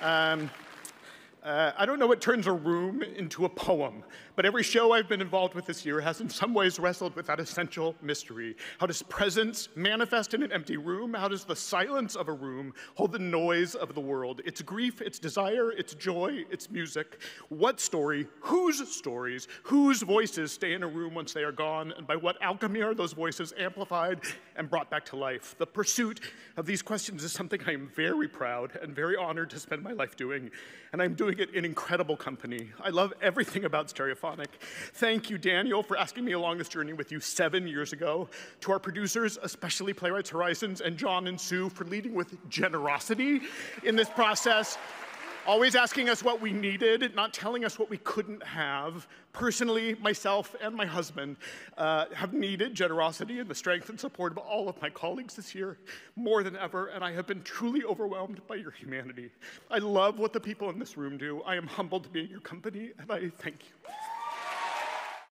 Um, uh, I don't know what turns a room into a poem, but every show I've been involved with this year has in some ways wrestled with that essential mystery. How does presence manifest in an empty room? How does the silence of a room hold the noise of the world? Its grief, its desire, its joy, its music. What story, whose stories, whose voices stay in a room once they are gone, and by what alchemy are those voices amplified and brought back to life? The pursuit of these questions is something I am very proud and very honored to spend my life doing, and I'm doing it in incredible company. I love everything about Stereophonic. Thank you, Daniel, for asking me along this journey with you seven years ago. To our producers, especially Playwrights Horizons, and John and Sue for leading with generosity in this process always asking us what we needed, not telling us what we couldn't have. Personally, myself and my husband uh, have needed generosity and the strength and support of all of my colleagues this year more than ever, and I have been truly overwhelmed by your humanity. I love what the people in this room do. I am humbled to be in your company, and I thank you.